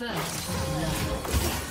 First love.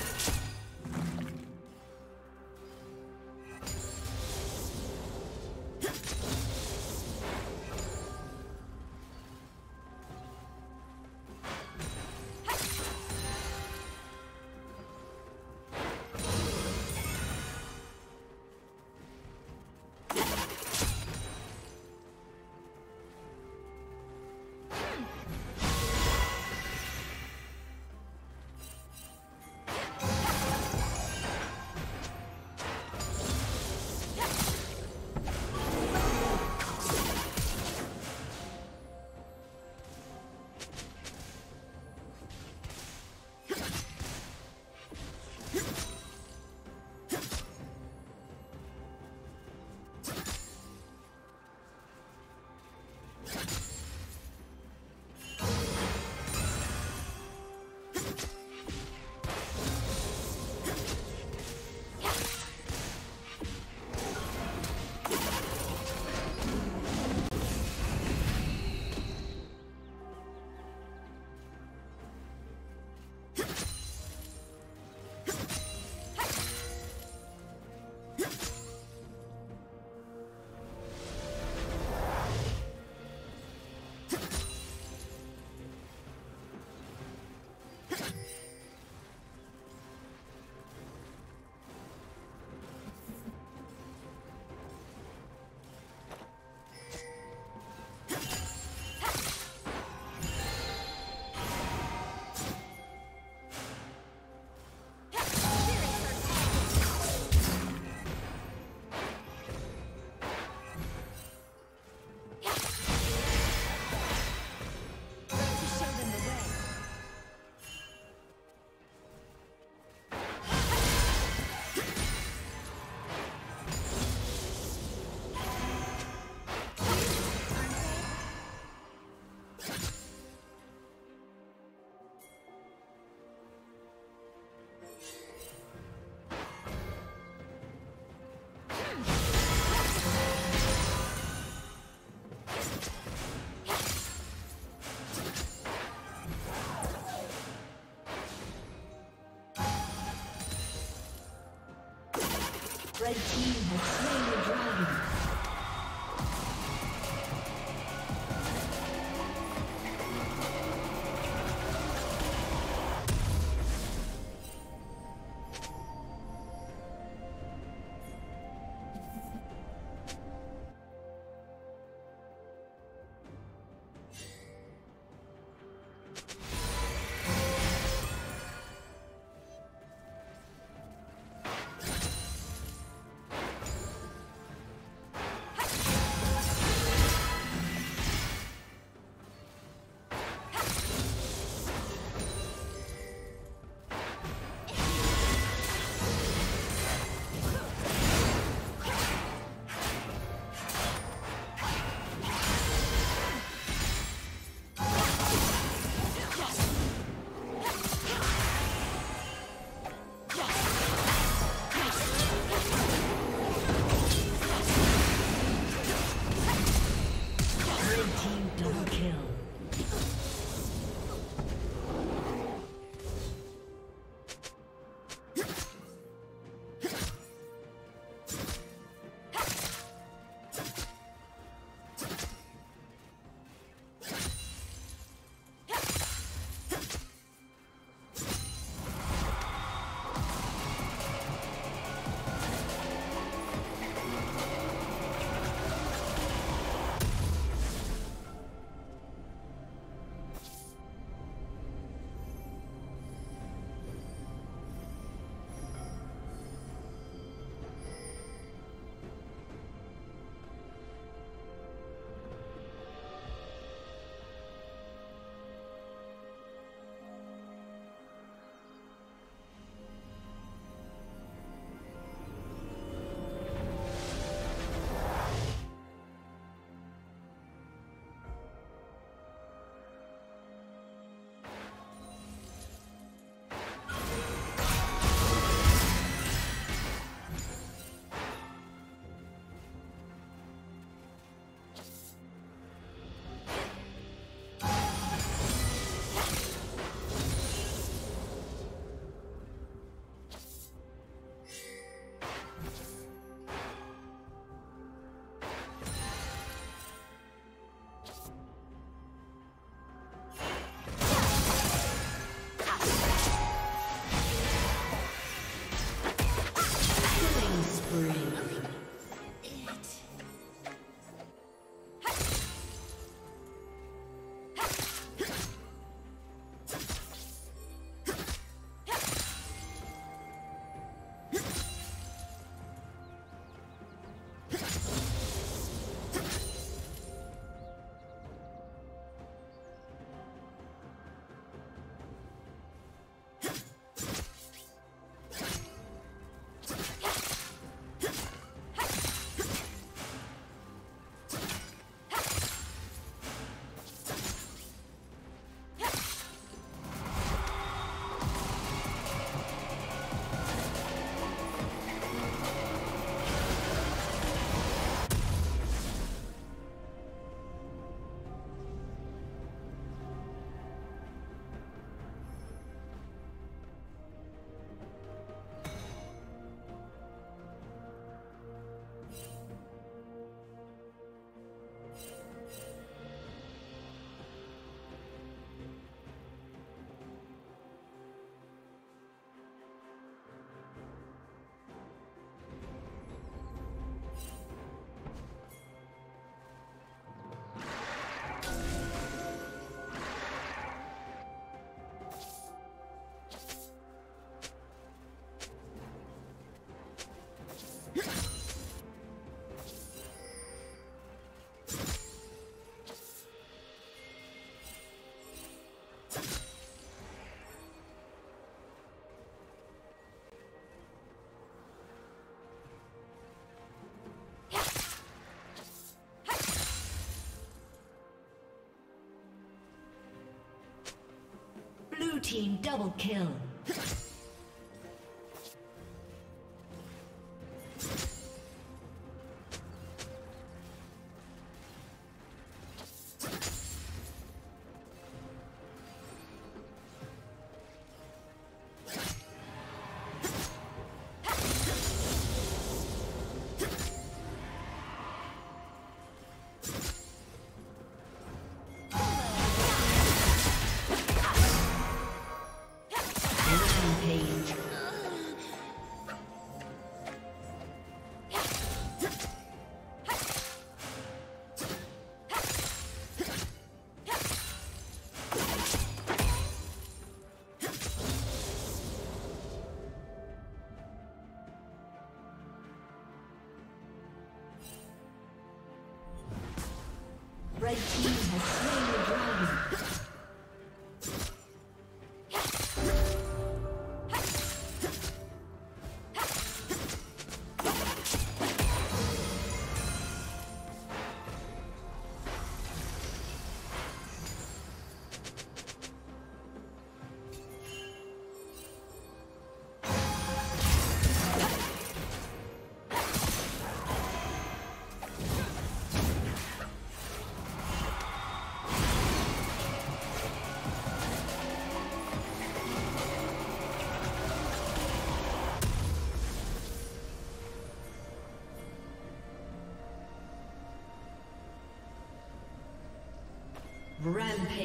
Team double kill.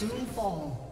Soon fall.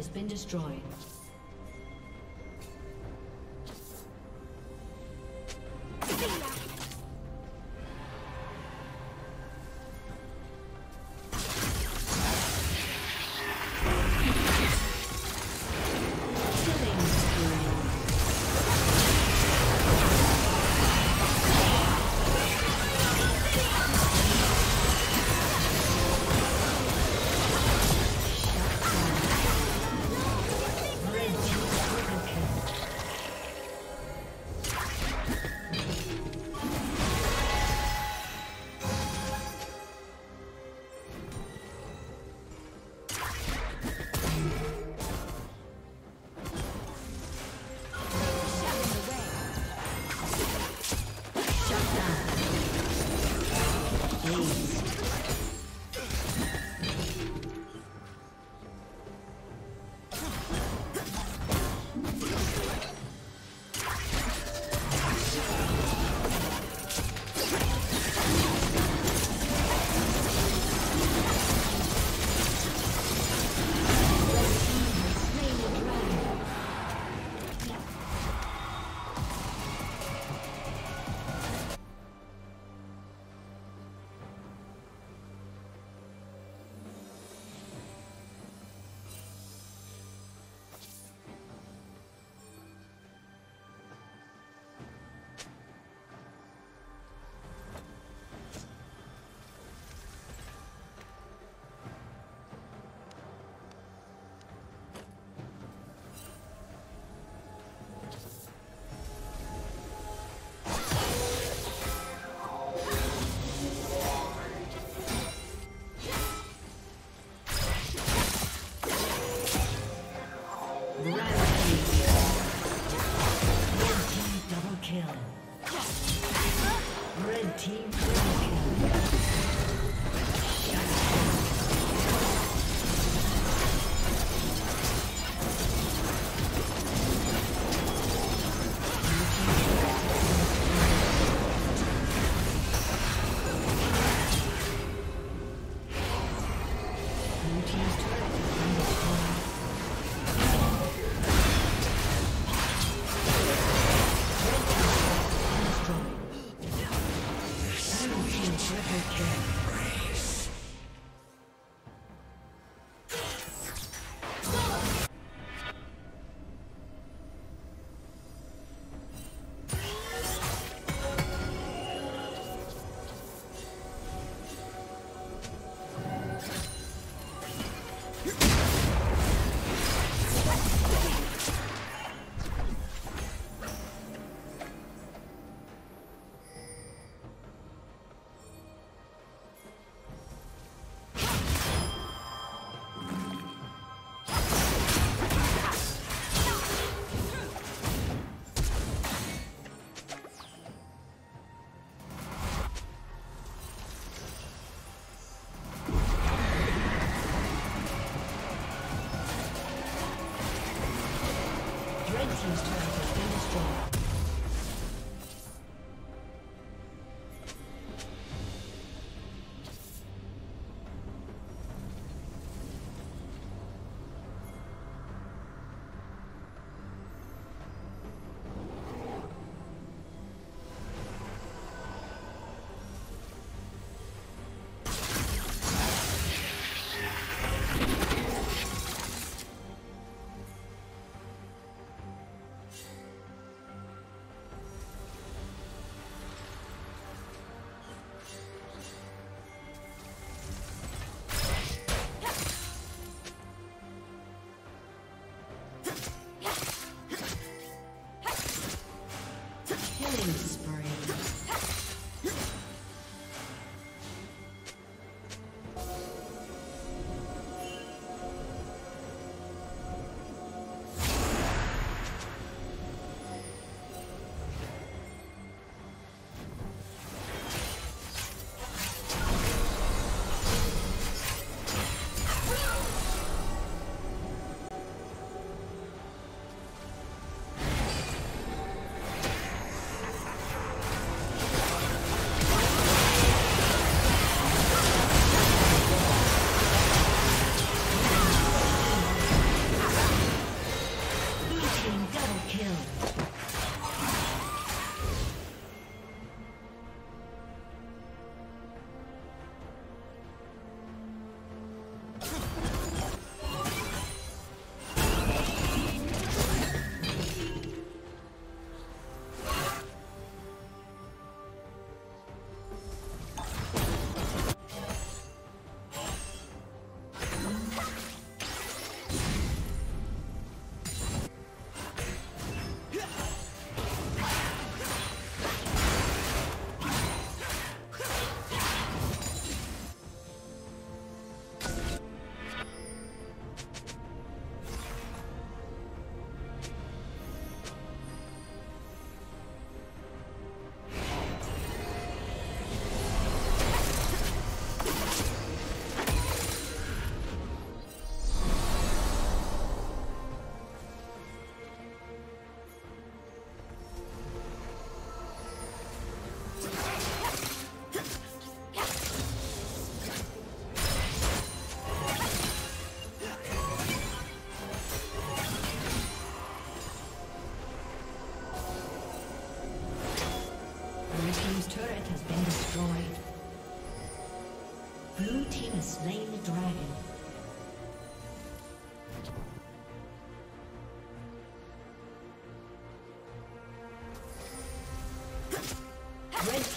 Has been destroyed.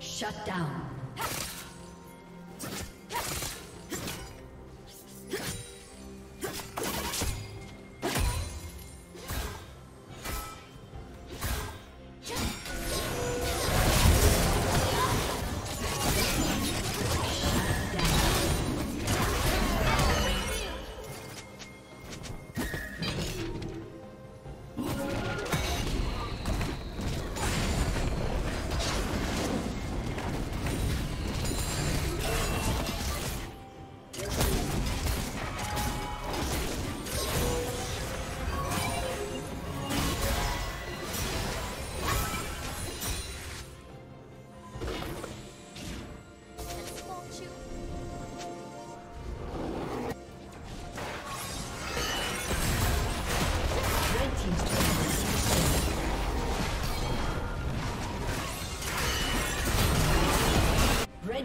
Shut down.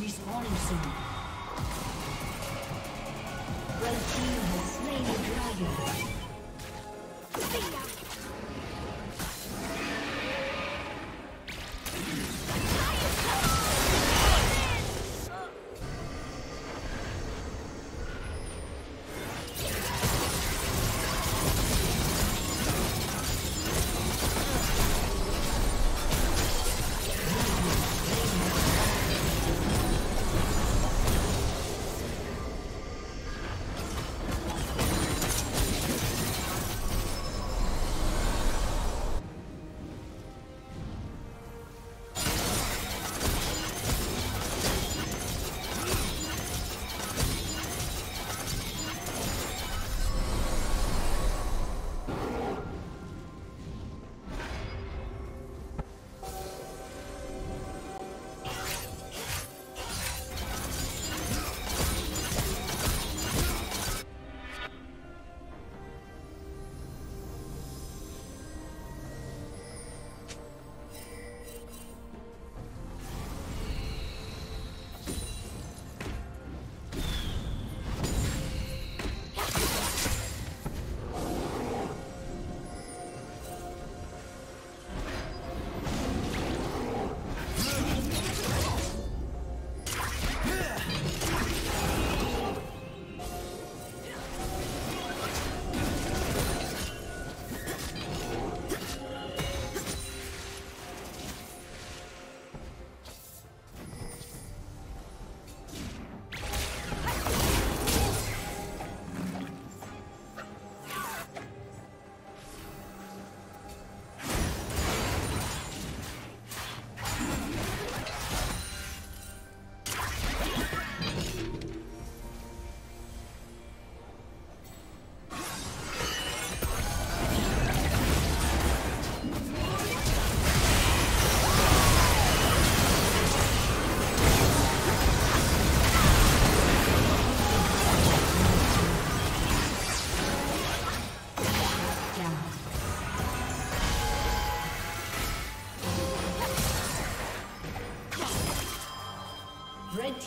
Respawning soon.